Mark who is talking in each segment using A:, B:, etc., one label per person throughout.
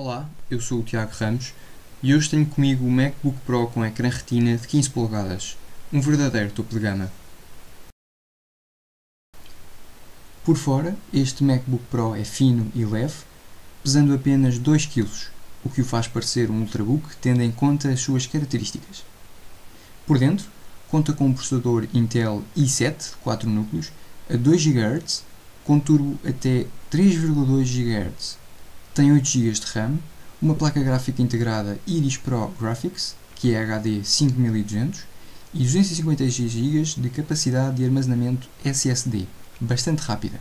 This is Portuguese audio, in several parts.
A: Olá, eu sou o Tiago Ramos e hoje tenho comigo o MacBook Pro com ecrã retina de 15 polegadas, um verdadeiro topo de gama. Por fora, este MacBook Pro é fino e leve, pesando apenas 2 kg, o que o faz parecer um Ultrabook tendo em conta as suas características. Por dentro, conta com um processador Intel i7 de 4 núcleos a 2 GHz, com turbo até 3,2 GHz. Tem 8 GB de RAM, uma placa gráfica integrada Iris Pro Graphics, que é HD 5200, e 256 GB de capacidade de armazenamento SSD, bastante rápida.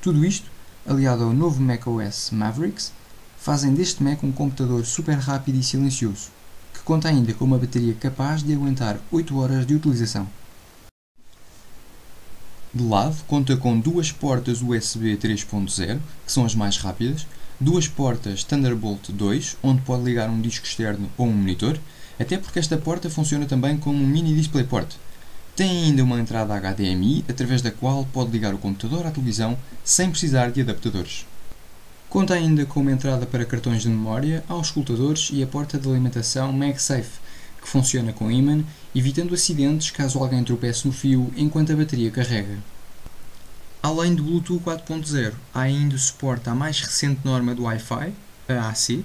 A: Tudo isto, aliado ao novo macOS Mavericks, fazem deste Mac um computador super rápido e silencioso, que conta ainda com uma bateria capaz de aguentar 8 horas de utilização. De lado, conta com duas portas USB 3.0, que são as mais rápidas, duas portas Thunderbolt 2, onde pode ligar um disco externo ou um monitor, até porque esta porta funciona também como um mini DisplayPort. Tem ainda uma entrada HDMI, através da qual pode ligar o computador à televisão sem precisar de adaptadores. Conta ainda com uma entrada para cartões de memória, auscultadores e a porta de alimentação MagSafe, que funciona com ímã, evitando acidentes caso alguém tropece no fio enquanto a bateria carrega. Além do Bluetooth 4.0, há ainda o suporte à mais recente norma do Wi-Fi, a AC,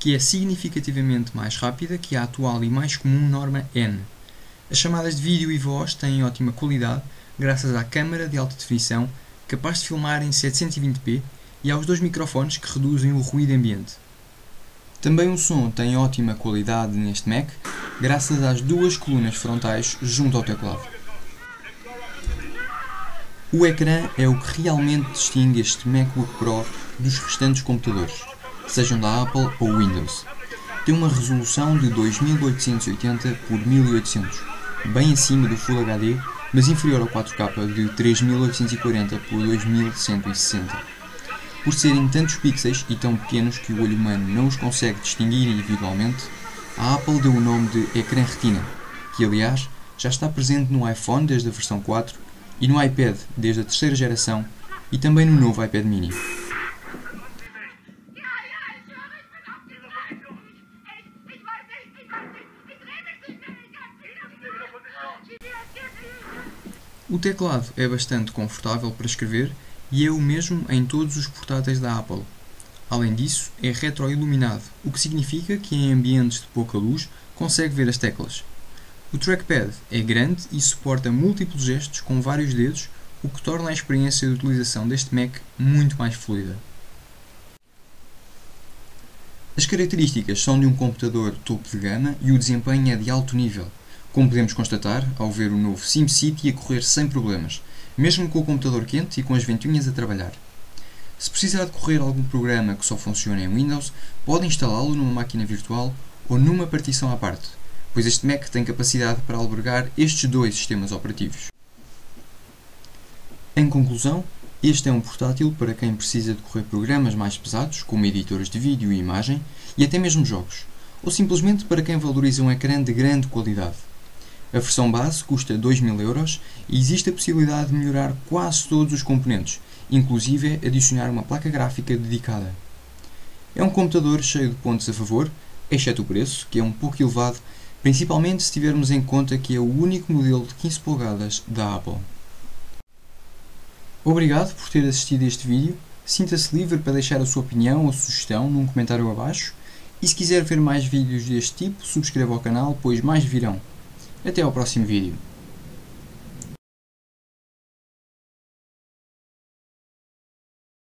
A: que é significativamente mais rápida que a atual e mais comum norma N. As chamadas de vídeo e voz têm ótima qualidade graças à câmara de alta definição capaz de filmar em 720p e aos dois microfones que reduzem o ruído ambiente. Também o som tem ótima qualidade neste Mac, graças às duas colunas frontais junto ao teclado. O ecrã é o que realmente distingue este MacBook Pro dos restantes computadores, sejam da Apple ou Windows. Tem uma resolução de 2880 x 1800, bem acima do Full HD, mas inferior ao 4K de 3840 x 2160 por serem tantos pixels e tão pequenos que o olho humano não os consegue distinguir individualmente, a Apple deu o nome de ecrã retina, que aliás já está presente no iPhone desde a versão 4 e no iPad desde a terceira geração e também no novo iPad mini. O teclado é bastante confortável para escrever e é o mesmo em todos os portáteis da Apple. Além disso, é retroiluminado, o que significa que em ambientes de pouca luz consegue ver as teclas. O trackpad é grande e suporta múltiplos gestos com vários dedos, o que torna a experiência de utilização deste Mac muito mais fluida. As características são de um computador topo de gama e o desempenho é de alto nível, como podemos constatar ao ver o novo SimCity a correr sem problemas, mesmo com o computador quente e com as ventoinhas a trabalhar. Se precisar de correr algum programa que só funcione em Windows, pode instalá-lo numa máquina virtual ou numa partição à parte, pois este Mac tem capacidade para albergar estes dois sistemas operativos. Em conclusão, este é um portátil para quem precisa de correr programas mais pesados, como editores de vídeo e imagem, e até mesmo jogos, ou simplesmente para quem valoriza um ecrã de grande qualidade. A versão base custa 2.000 euros e existe a possibilidade de melhorar quase todos os componentes, inclusive adicionar uma placa gráfica dedicada. É um computador cheio de pontos a favor, exceto o preço, que é um pouco elevado, principalmente se tivermos em conta que é o único modelo de 15 polegadas da Apple. Obrigado por ter assistido este vídeo. Sinta-se livre para deixar a sua opinião ou sugestão num comentário abaixo. E se quiser ver mais vídeos deste tipo, subscreva o canal, pois mais virão. Até ao próximo vídeo.